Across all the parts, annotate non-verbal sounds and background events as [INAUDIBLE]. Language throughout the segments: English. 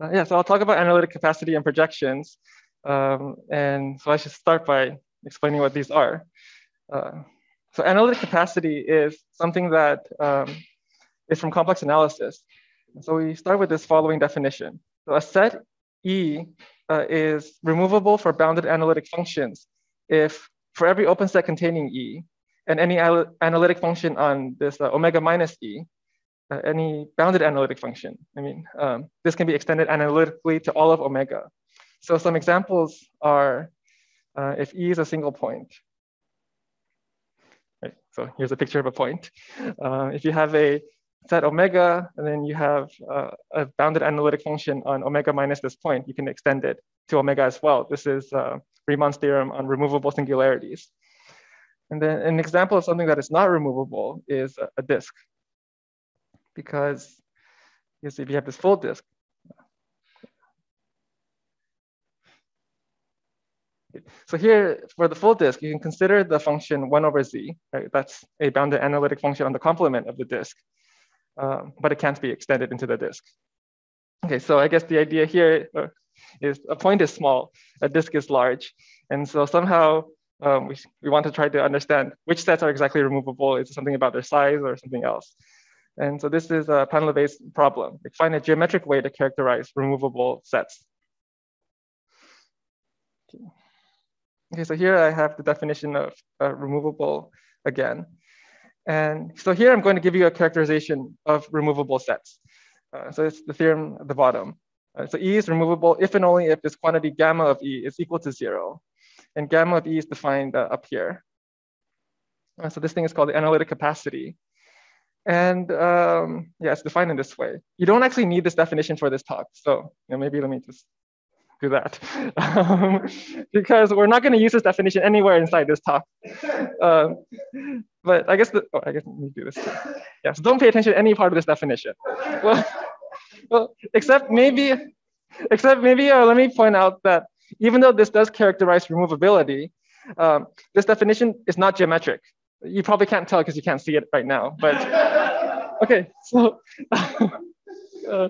Uh, yeah, so I'll talk about analytic capacity and projections. Um, and so I should start by explaining what these are. Uh, so analytic capacity is something that um, is from complex analysis. So we start with this following definition. So a set E uh, is removable for bounded analytic functions if for every open set containing E and any analytic function on this uh, omega minus E, uh, any bounded analytic function. I mean, um, this can be extended analytically to all of omega. So some examples are uh, if E is a single point. Right, so here's a picture of a point. Uh, if you have a set omega, and then you have uh, a bounded analytic function on omega minus this point, you can extend it to omega as well. This is uh, Riemann's theorem on removable singularities. And then an example of something that is not removable is a, a disk. Because you see, if you have this full disk, So here, for the full disk, you can consider the function 1 over z. Right? That's a bounded analytic function on the complement of the disk, um, but it can't be extended into the disk. Okay, so I guess the idea here uh, a point is small, a disk is large. And so somehow um, we, we want to try to understand which sets are exactly removable. Is it something about their size or something else? And so this is a Painlevé's problem. We find a geometric way to characterize removable sets. Okay. Okay, so here I have the definition of uh, removable again. And so here I'm going to give you a characterization of removable sets. Uh, so it's the theorem at the bottom. Uh, so E is removable if and only if this quantity gamma of E is equal to zero. And gamma of E is defined uh, up here. Uh, so this thing is called the analytic capacity. And um, yeah, it's defined in this way. You don't actually need this definition for this talk. So you know, maybe let me just do that um, [LAUGHS] because we're not going to use this definition anywhere inside this talk. Uh, but I guess, the, oh, I guess let me do this. Too. Yeah, so don't pay attention to any part of this definition. Well, [LAUGHS] well except maybe, except maybe uh, let me point out that even though this does characterize removability, um, this definition is not geometric. You probably can't tell because you can't see it right now, but okay, so [LAUGHS] uh,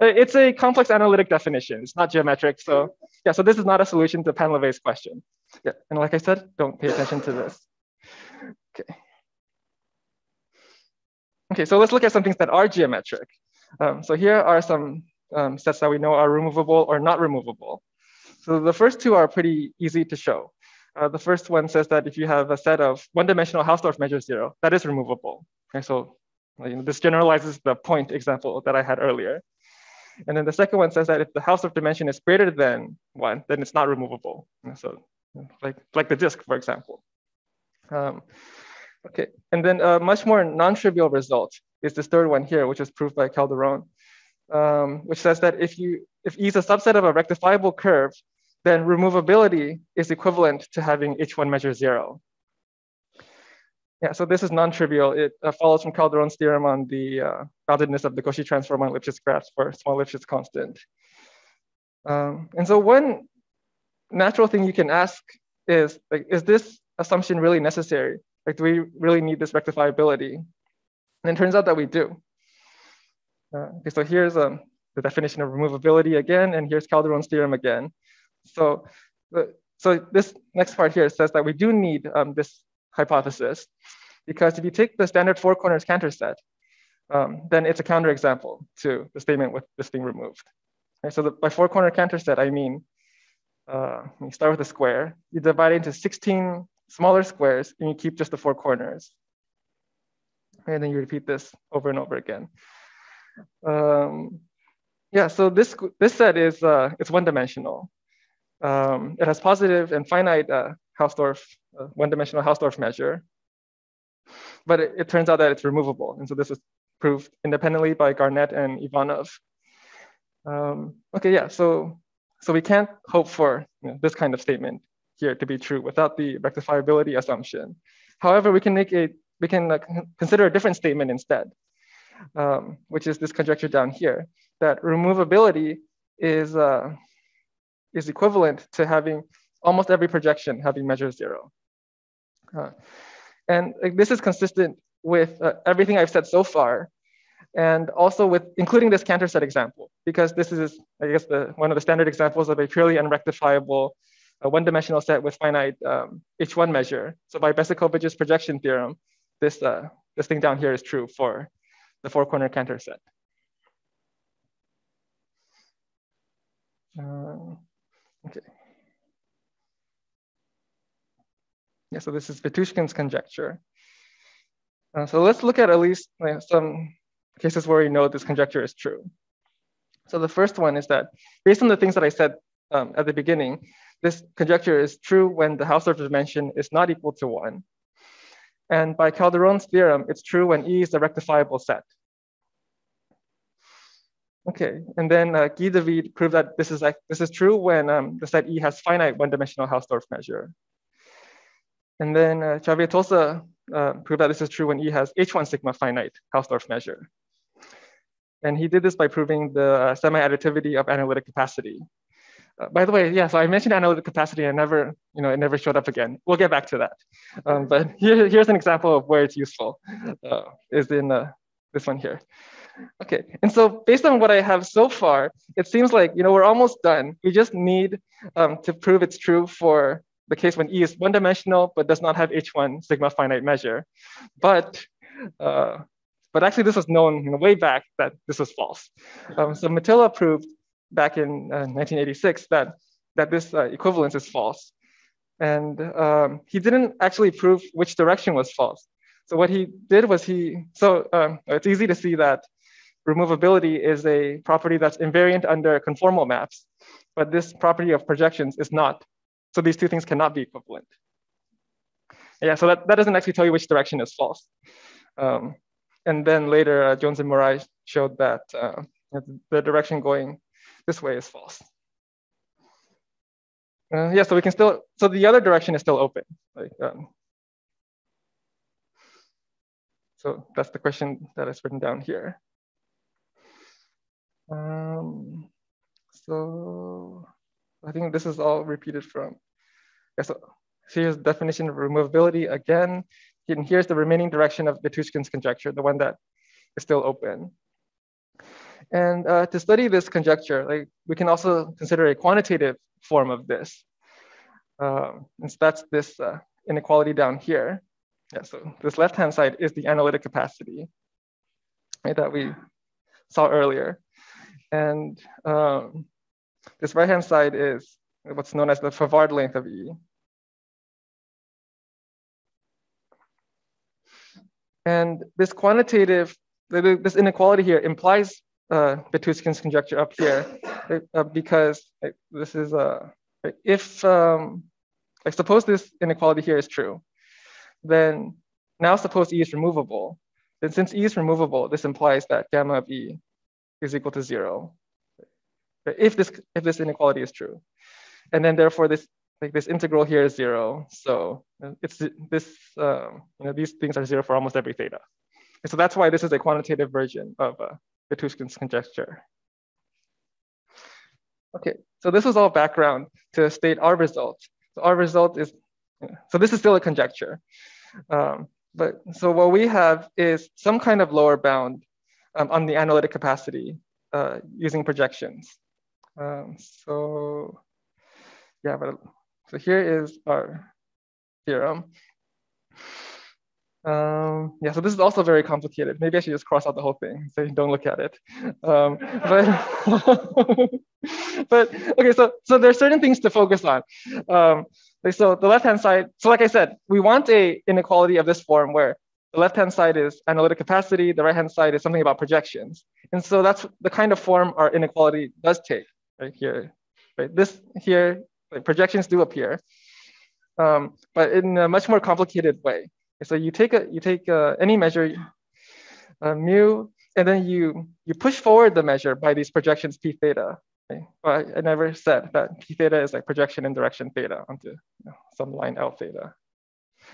it's a complex analytic definition. It's not geometric. So yeah, so this is not a solution to Painlevé's question. Yeah, and like I said, don't pay attention to this. Okay. Okay, so let's look at some things that are geometric. Um, so here are some um, sets that we know are removable or not removable. So the first two are pretty easy to show. Uh, the first one says that if you have a set of one-dimensional Hausdorff measure zero, that is removable. Okay, so you know, this generalizes the point example that I had earlier. And then the second one says that if the Hausdorff dimension is greater than one, then it's not removable. So like, like the disk, for example. Um, okay, and then a much more non-trivial result is this third one here, which is proved by Calderon, um, which says that if you if E is a subset of a rectifiable curve, then removability is equivalent to having H1 measure zero. Yeah, so this is non-trivial. It uh, follows from Calderon's theorem on the uh, boundedness of the Cauchy transform on Lipschitz graphs for small Lipschitz constant. Um, and so one natural thing you can ask is, like, is this assumption really necessary? Like, do we really need this rectifiability? And it turns out that we do. Uh, okay, so here's um, the definition of removability again, and here's Calderon's theorem again. So, so this next part here says that we do need um, this hypothesis. Because if you take the standard four corners Cantor set, um, then it's a counterexample to the statement with this thing removed. Okay, so the, by four corner Cantor set, I mean, uh, you start with a square, you divide it into 16 smaller squares, and you keep just the four corners. And then you repeat this over and over again. Um, yeah, so this, this set is uh, it's one dimensional. Um, it has positive and finite uh, Hausdorff, uh, one-dimensional Hausdorff measure. But it, it, turns out that it's removable. And so this is proved independently by Garnett and Ivanov. Um, okay, yeah, so, so we can't hope for you know, this kind of statement here to be true without the rectifiability assumption. However, we can make a, we can uh, consider a different statement instead, um, which is this conjecture down here, that removability is, uh, is equivalent to having almost every projection having measure zero. Uh, and like, this is consistent with uh, everything I've said so far. and also with including this Cantor set example, because this is, I guess, the, one of the standard examples of a purely unrectifiable uh, one-dimensional set with finite um, H1 measure. So by Besicovitch's projection theorem, this, uh, this thing down here is true for the four-corner Cantor set. Uh, okay. Yeah, so this is Vitushkin's conjecture. Uh, so let's look at at least some cases where we know this conjecture is true. So the first one is that based on the things that I said um, at the beginning, this conjecture is true when the Hausdorff dimension is not equal to one. And by Calderon's theorem, it's true when E is a rectifiable set. Okay, and then uh, Guy David proved that this is like this is true when um, the set E has finite one-dimensional Hausdorff measure. And then uh, Xavier Tolsa uh, proved that this is true when E has H1 sigma finite Hausdorff measure. And he did this by proving the uh, semi-additivity of analytic capacity. Uh, by the way, yeah, so I mentioned analytic capacity and never, you know, it never showed up again. We'll get back to that. Um, but [LAUGHS] here, here's an example of where it's useful, uh, is in uh, this one here. Okay, and so based on what I have so far, it seems like, you know, we're almost done. We just need um, to prove it's true for the case when E is one dimensional, but does not have H1 sigma finite measure. But, uh, but actually this was known you know, way back that this was false. Um, so Mattila proved back in uh, 1986 that, that this uh, equivalence is false. And um, he didn't actually prove which direction was false. So what he did was he, so um, it's easy to see that removability is a property that's invariant under conformal maps, but this property of projections is not. So these two things cannot be equivalent. Yeah, so that, that doesn't actually tell you which direction is false. Um, and then later, uh, Jones and Murai showed that uh, the direction going this way is false. Uh, yeah, so we can still, so the other direction is still open. Like, um, so that's the question that is written down here. Um, so I think this is all repeated from, yeah, so here's definition of removability again. And here's the remaining direction of Vitushkin's conjecture, the one that is still open. And uh, to study this conjecture, like we can also consider a quantitative form of this. Um, and so that's this uh, inequality down here. Yeah, so this left-hand side is the analytic capacity right, that we saw earlier. And um, this right-hand side is what's known as the Favard length of E. And this quantitative, this inequality here implies uh, Vitushkin's conjecture up here uh, because like, this is a, uh, if, um, like suppose this inequality here is true, then now suppose E is removable. Then since E is removable, this implies that gamma of E is equal to zero. If this, if this inequality is true. And then therefore this, like this integral here is zero. So it's this, um, you know, these things are zero for almost every theta. And so that's why this is a quantitative version of uh, Vitushkin's conjecture. Okay, so this was all background to state our result. So our result is, so this is still a conjecture. Um, but so what we have is some kind of lower bound um, on the analytic capacity uh, using projections. Um, so yeah, but so here is our theorem. Um, yeah, so this is also very complicated. Maybe I should just cross out the whole thing so you don't look at it. Um, but, [LAUGHS] but okay, so so there are certain things to focus on. Um, so the left-hand side, so like I said, we want a inequality of this form where the left-hand side is analytic capacity, the right-hand side is something about projections. And so that's the kind of form our inequality does take right here. Right, this here, like projections do appear, um, but in a much more complicated way. So you take a you take a, any measure, uh, mu, and then you you push forward the measure by these projections p theta. Well, I, I, never said that p theta is like projection in direction theta onto you know, some line L theta.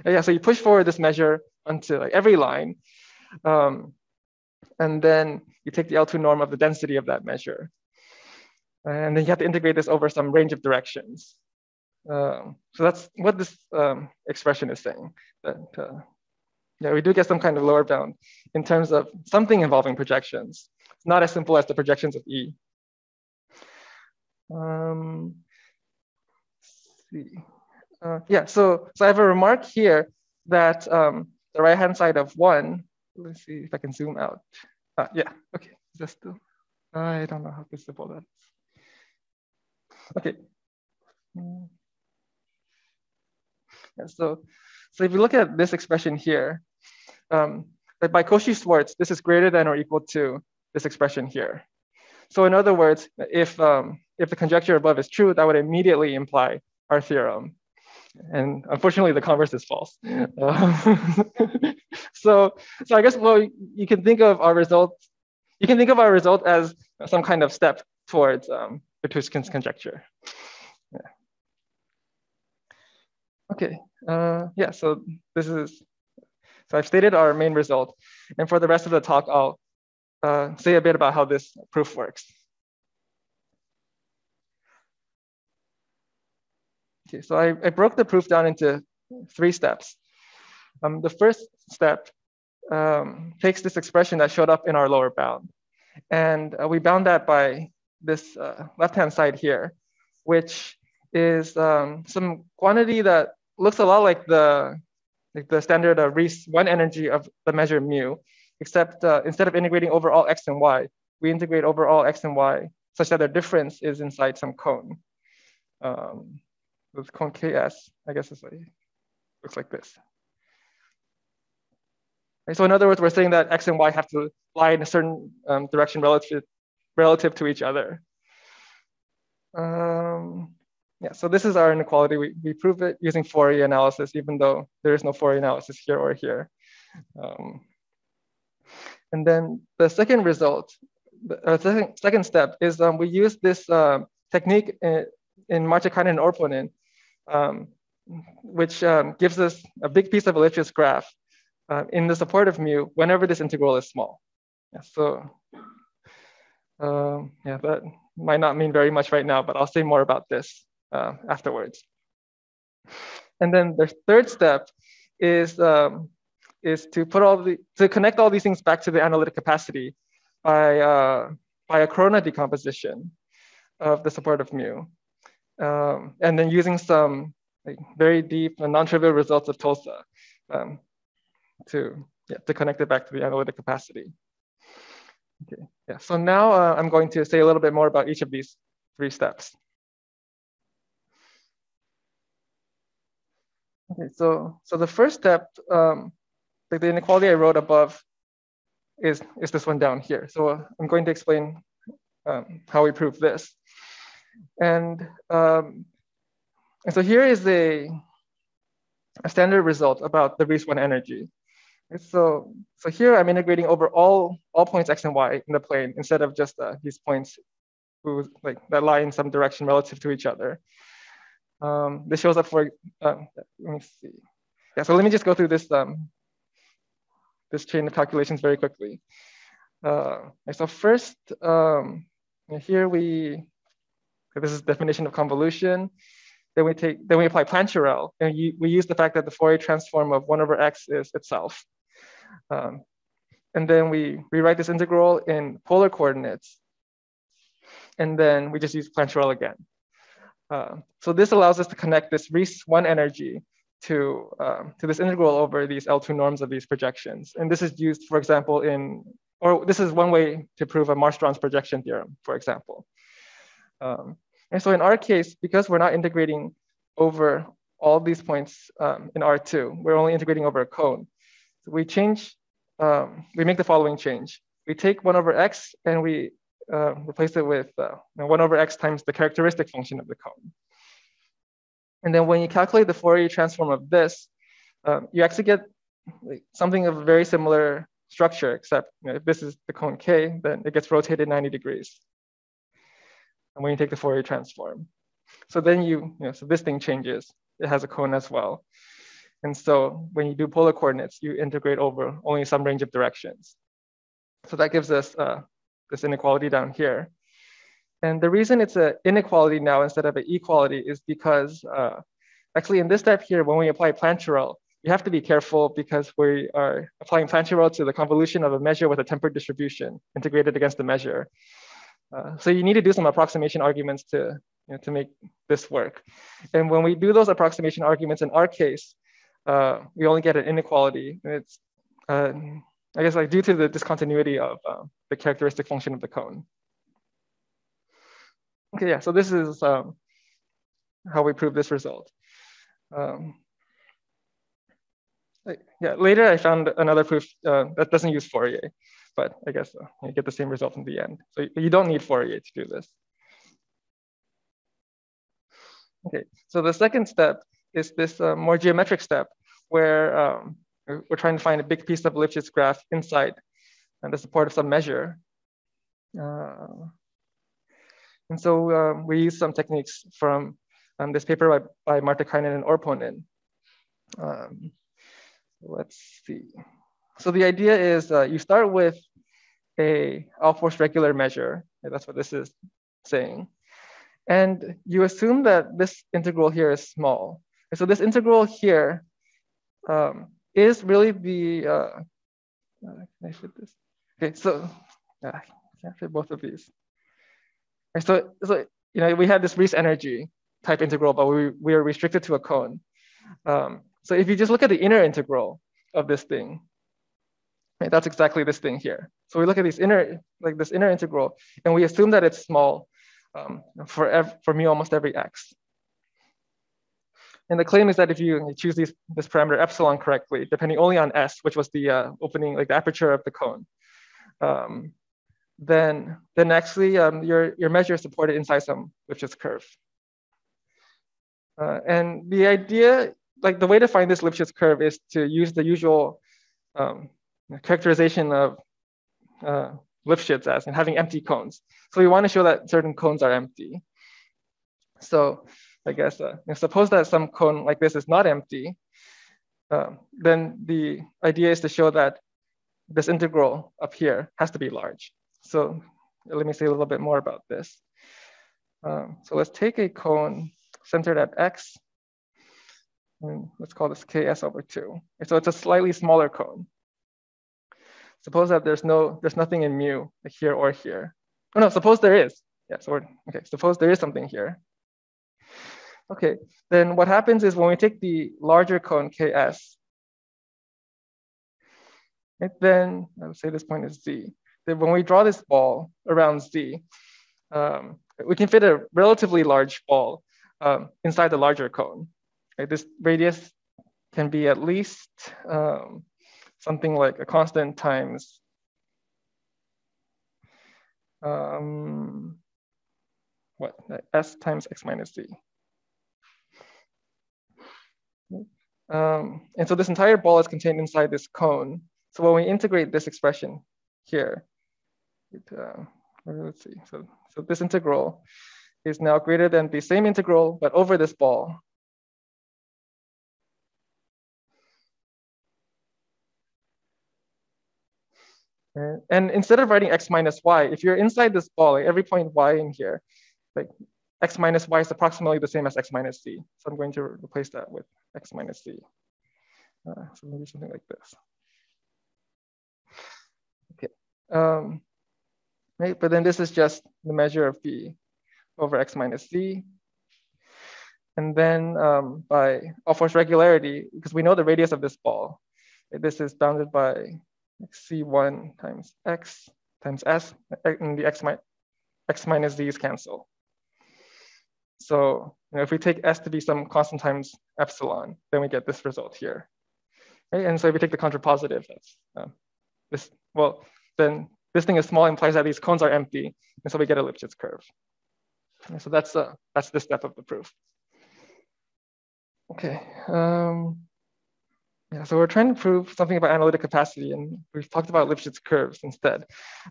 And yeah, so you push forward this measure onto like every line, um, and then you take the L2 norm of the density of that measure. And then you have to integrate this over some range of directions. Um, so that's what this um, expression is saying. That, uh, yeah, we do get some kind of lower bound in terms of something involving projections. It's not as simple as the projections of E. Um, see. Uh, yeah, so, so I have a remark here that um, the right-hand side of one, let's see if I can zoom out. Uh, yeah, okay, just still, I don't know how visible that is. Okay. Yeah, so, so if you look at this expression here, um, by Cauchy-Schwarz, this is greater than or equal to this expression here. So in other words, if, um, if the conjecture above is true, that would immediately imply our theorem. And unfortunately, the converse is false. Um, [LAUGHS] so, so I guess, well, you can think of our result, you can think of our result as some kind of step towards um, Vitushkin's conjecture. Yeah. Okay, uh, yeah, so this is, so I've stated our main result. And for the rest of the talk, I'll uh, say a bit about how this proof works. Okay, so I, I broke the proof down into three steps. Um, the first step um, takes this expression that showed up in our lower bound. And uh, we bound that by this uh, left-hand side here, which is um, some quantity that looks a lot like the, like the standard of Riesz one energy of the measure mu, except uh, instead of integrating over all x and y, we integrate over all x and y such that the difference is inside some cone. Um, with cone ks, I guess like, looks like this. So in other words, we're saying that x and y have to lie in a certain um, direction relative, relative to each other. Um, yeah, so this is our inequality. We, we prove it using Fourier analysis, even though there is no Fourier analysis here or here. Um, and then the second result, the uh, second, second step is um, we use this uh, technique in, in Martikainen and Orponen, um, which um, gives us a big piece of Lipschitz graph uh, in the support of mu whenever this integral is small. Yeah, so um, yeah, that might not mean very much right now, but I'll say more about this uh, afterwards. And then the third step is um, is to put all the to connect all these things back to the analytic capacity by uh, by a corona decomposition of the support of mu, um, and then using some like, very deep and non-trivial results of Tolsa um, to yeah, to connect it back to the analytic capacity. Okay, yeah. So now uh, I'm going to say a little bit more about each of these three steps. Okay, so so the first step, um, the, the inequality I wrote above, is is this one down here. So uh, I'm going to explain um, how we prove this, and um, and so here is a a standard result about the Riesz one energy. So, so here I'm integrating over all, all points x and y in the plane instead of just uh, these points who like that lie in some direction relative to each other. Um, this shows up for, um, let me see. Yeah, so let me just go through this, um, this chain of calculations very quickly. Uh, so first, um, here we, this is definition of convolution. Then we take, then we apply Plancherel, and you, we use the fact that the Fourier transform of one over x is itself. Um, and then we rewrite this integral in polar coordinates. And then we just use Plancherel again. Uh, so this allows us to connect this Riesz one energy to, um, to this integral over these L2 norms of these projections. And this is used, for example, in, or this is one way to prove a Marstrand's projection theorem, for example. Um, and so in our case, because we're not integrating over all these points um, in R2, we're only integrating over a cone. We change, um, we make the following change. We take one over x and we uh, replace it with uh, one over x times the characteristic function of the cone. And then when you calculate the Fourier transform of this, um, you actually get like, something of a very similar structure, except you know, if this is the cone k, then it gets rotated 90 degrees. And when you take the Fourier transform. So then you, you know, so this thing changes. It has a cone as well. And so when you do polar coordinates, you integrate over only some range of directions. So that gives us uh, this inequality down here. And the reason it's an inequality now instead of an equality is because uh, actually in this step here, when we apply Plancherel, you have to be careful because we are applying Plancherel to the convolution of a measure with a tempered distribution integrated against the measure. Uh, so you need to do some approximation arguments to, you know, to make this work. And when we do those approximation arguments in our case, uh, we only get an inequality. And it's, uh, I guess, like due to the discontinuity of uh, the characteristic function of the cone. Okay, yeah, so this is um, how we prove this result. Um, yeah, later I found another proof uh, that doesn't use Fourier, but I guess uh, you get the same result in the end. So you don't need Fourier to do this. Okay, so the second step is this uh, more geometric step where um, we're trying to find a big piece of Lipschitz graph inside and the support of some measure. Uh, and so um, we use some techniques from um, this paper by, by Martikainen and Orponen. Um, let's see. So the idea is uh, you start with a Ahlfors regular measure. That's what this is saying. And you assume that this integral here is small. And so this integral here um, is really the, uh, uh, can I fit this? Okay, so uh, I can't fit both of these. And so, so you know, we had this Riesz energy type integral, but we, we are restricted to a cone. Um, so if you just look at the inner integral of this thing, right, that's exactly this thing here. So we look at this inner, like this inner integral, and we assume that it's small um, for, ev for mu almost every x. And the claim is that if you choose these, this parameter epsilon correctly, depending only on s, which was the uh, opening, like the aperture of the cone, um, then, then actually um, your, your measure is supported inside some Lipschitz curve. Uh, and the idea, like the way to find this Lipschitz curve is to use the usual um, characterization of uh, Lipschitz as and having empty cones. So we want to show that certain cones are empty. So I guess uh, suppose that some cone like this is not empty, um, then the idea is to show that this integral up here has to be large. So let me say a little bit more about this. Um, so let's take a cone centered at x, and let's call this ks over two. So it's a slightly smaller cone. Suppose that there's no, there's nothing in mu here or here. Oh no, suppose there is. Yes, we're, okay, suppose there is something here. Okay, then what happens is when we take the larger cone ks, then I would say this point is z. Then when we draw this ball around z, um, we can fit a relatively large ball um, inside the larger cone. Right? This radius can be at least um, something like a constant times um, what s times x minus z. Um, and so this entire ball is contained inside this cone. So when we integrate this expression here, it, uh, let's see, so, so this integral is now greater than the same integral, but over this ball. And, instead of writing x minus y, if you're inside this ball, like every point y in here, like x minus y is approximately the same as x minus z. So I'm going to replace that with x minus z. Uh, so maybe something like this. Okay, um, right, but then this is just the measure of b over x minus z. And then um, by Ahlfors regularity, because we know the radius of this ball, this is bounded by c1 times x times s, and the x, mi x minus z's cancel. So you know, if we take s to be some constant times epsilon, then we get this result here. Right? And so if we take the contrapositive, that's uh, this, well, then this thing is small implies that these cones are empty. And so we get a Lipschitz curve. And so that's, uh, that's the step of the proof. Okay. Um, yeah, so we're trying to prove something about analytic capacity, and we've talked about Lipschitz curves instead.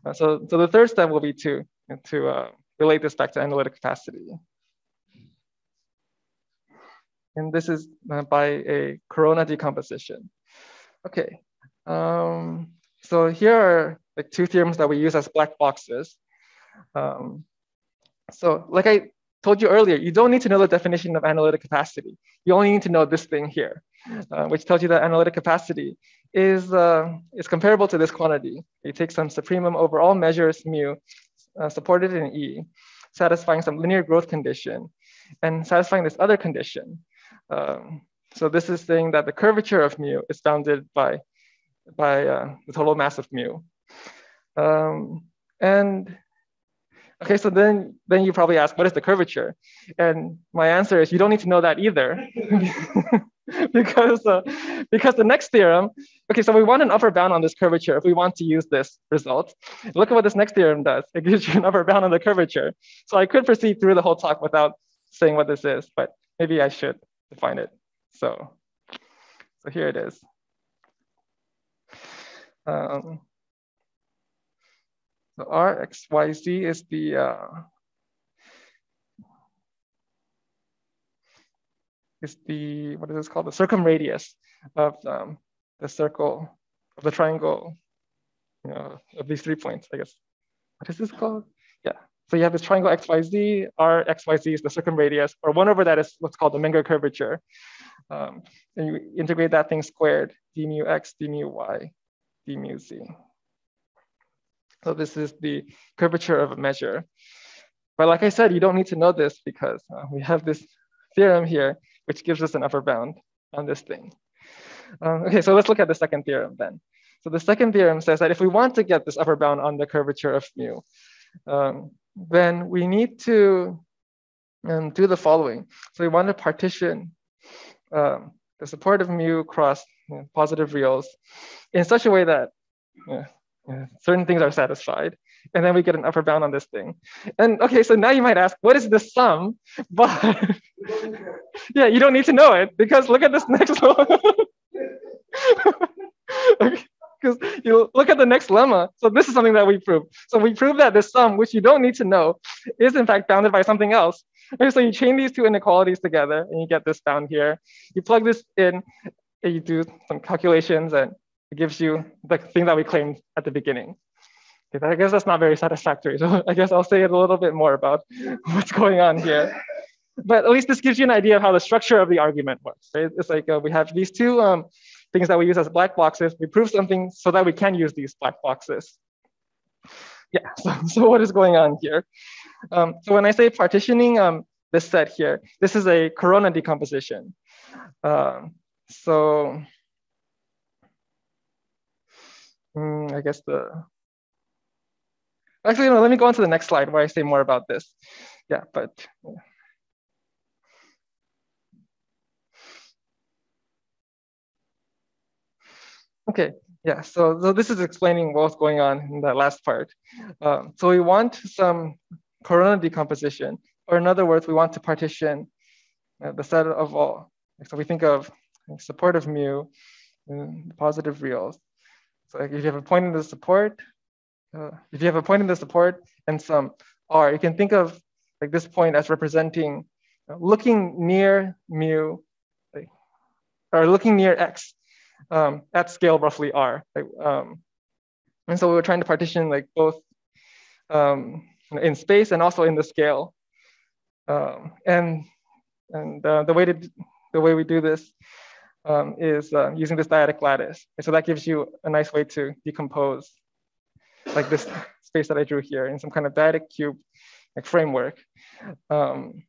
Uh, so, so the third step will be to, to uh, relate this back to analytic capacity. And this is uh, by a corona decomposition. Okay, um, so here are like two theorems that we use as black boxes. Um, so like I told you earlier, you don't need to know the definition of analytic capacity. You only need to know this thing here, uh, which tells you that analytic capacity is, uh, is comparable to this quantity. You take some supremum over all measures mu uh, supported in E, satisfying some linear growth condition and satisfying this other condition. Um, so this is saying that the curvature of mu is bounded by, by uh, the total mass of mu. Um, and okay, so then, then you probably ask, what is the curvature? And my answer is you don't need to know that either. [LAUGHS] because, uh, because the next theorem, okay, so we want an upper bound on this curvature if we want to use this result. Look at what this next theorem does. It gives you an upper bound on the curvature. So I could proceed through the whole talk without saying what this is, but maybe I should define it. So, so here it is. Um, so R, X, Y, Z is the uh, is the what is this called? The circumradius of um, the circle of the triangle you know, of these three points. I guess what is this called? Yeah. So you have this triangle XYZ, R, XYZ is the circumradius, or one over that is what's called the Menger curvature. Um, and you integrate that thing squared, d mu x, d mu y, d mu z. So this is the curvature of a measure. But like I said, you don't need to know this because uh, we have this theorem here, which gives us an upper bound on this thing. Um, okay, so let's look at the second theorem then. So the second theorem says that if we want to get this upper bound on the curvature of mu, um, then we need to um, do the following. So we want to partition um, the support of mu across you know, positive reals in such a way that certain things are satisfied. And then we get an upper bound on this thing. And okay, so now you might ask, what is the sum? [LAUGHS] But yeah, you don't need to know it because look at this next one. [LAUGHS] Because you look at the next lemma. So this is something that we prove. So we prove that this sum, which you don't need to know, is in fact bounded by something else. Okay, so you chain these two inequalities together and you get this bound here. You plug this in and you do some calculations and it gives you the thing that we claimed at the beginning. I guess that's not very satisfactory. [LAUGHS] So I guess I'll say a little bit more about what's going on here. But at least this gives you an idea of how the structure of the argument works. Right? It's like uh, we have these two um, things that we use as black boxes. We prove something so that we can use these black boxes. Yeah, [LAUGHS] so, so what is going on here? Um, so when I say partitioning um, this set here, this is a corona decomposition. Um, so Mm, I guess the, actually, no, let me go on to the next slide where I say more about this. Yeah, but. Yeah. Okay, yeah, so, so this is explaining what's going on in that last part. Um, so we want some corona decomposition, or in other words, we want to partition uh, the set of all. So we think of supportive mu, and positive reals. So if you have a point in the support, uh, if you have a point in the support and some R, you can think of like this point as representing uh, looking near mu, like, or looking near X um, at scale roughly R. Like, um, and so we were trying to partition like both um, in space and also in the scale. Um, and and uh, the way to the way we do this um, is uh, using this dyadic lattice. And so that gives you a nice way to decompose like this space that I drew here in some kind of dyadic cube like framework. Um,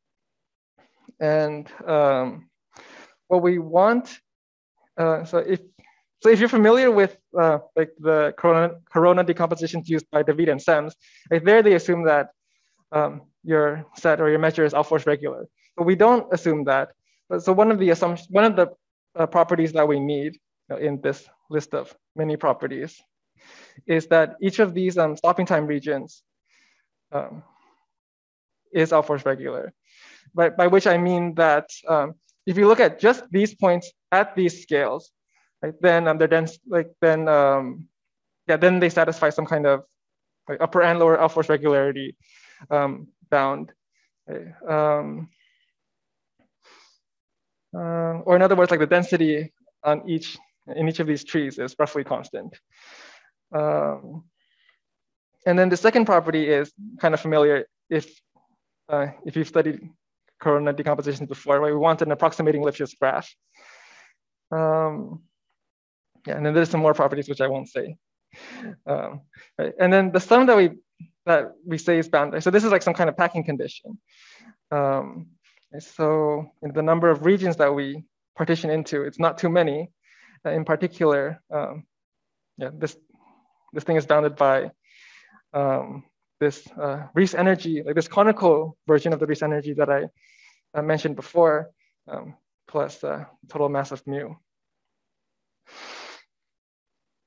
and um, what we want, uh, so if so if you're familiar with uh, like the corona, corona decompositions used by David and Semmes, like there they assume that um, your set or your measure is Ahlfors regular. But we don't assume that. So one of the assumptions, one of the uh, properties that we need you know, in this list of many properties is that each of these um, stopping time regions um, is Ahlfors regular. By, by which I mean that um, if you look at just these points at these scales, right, then um, they're dense, like then um, yeah, then they satisfy some kind of like upper and lower Ahlfors regularity um, bound. Um, uh, or in other words, like the density on each in each of these trees is roughly constant. Um, and then the second property is kind of familiar if uh, if you've studied corona decomposition before, right? We want an approximating Lipschitz graph. Um, yeah, and then there's some more properties which I won't say. Um, right? And then the sum that we that we say is bounded. So this is like some kind of packing condition. Um, so the number of regions that we partition into, it's not too many. Uh, in particular, um, yeah, this this thing is bounded by um, this uh, Riesz energy, like this conical version of the Riesz energy that I uh, mentioned before, um, plus the total mass of mu.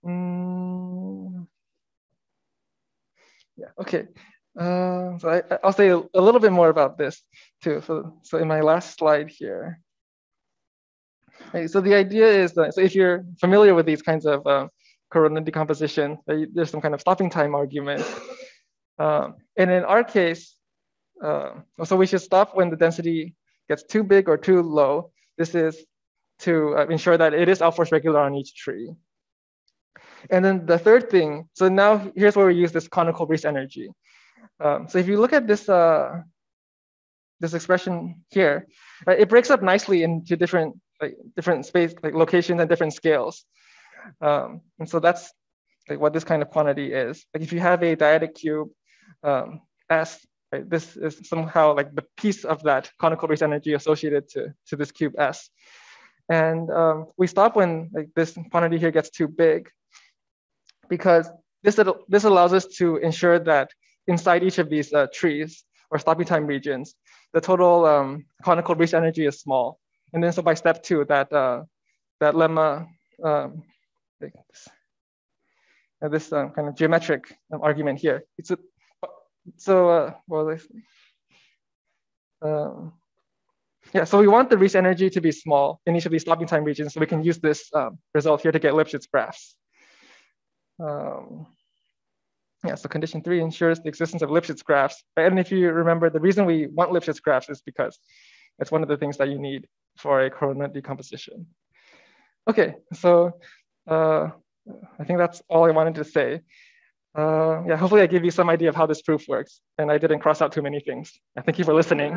Mm. Yeah, okay. Uh, so I, will say a, a, little bit more about this too. So, so in my last slide here. Right, so the idea is that, so if you're familiar with these kinds of uh, corona decomposition, there's some kind of stopping time argument. Um, and in our case, uh, so we should stop when the density gets too big or too low. This is to uh, ensure that it is Ahlfors regular on each tree. And then the third thing, so now here's where we use this conical Riesz energy. Um, so if you look at this, uh, this expression here, it breaks up nicely into different, like different space, like locations and different scales. Um, and so that's like what this kind of quantity is. Like if you have a dyadic cube um, S, right, this is somehow like the piece of that conical Riesz energy associated to, to this cube S. And um, we stop when like this quantity here gets too big because this, this allows us to ensure that inside each of these uh, trees or stopping time regions, the total um, conical Riesz energy is small. And then so by step two, that, uh, that lemma, um, this uh, kind of geometric um, argument here. It's a, so, uh, well, um, yeah, so we want the Riesz energy to be small in each of these stopping time regions, so we can use this um, result here to get Lipschitz graphs. Um, yeah, so condition three ensures the existence of Lipschitz graphs. And if you remember, the reason we want Lipschitz graphs is because it's one of the things that you need for a corona decomposition. Okay, so uh, I think that's all I wanted to say. Uh, yeah, hopefully I gave you some idea of how this proof works and I didn't cross out too many things. And thank you for listening.